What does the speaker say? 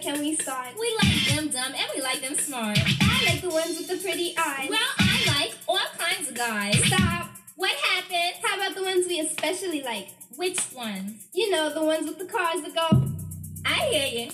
can we start? We like them dumb and we like them smart. I like the ones with the pretty eyes. Well, I like all kinds of guys. Stop. What happened? How about the ones we especially like? Which ones? You know, the ones with the cars that go. I hear you.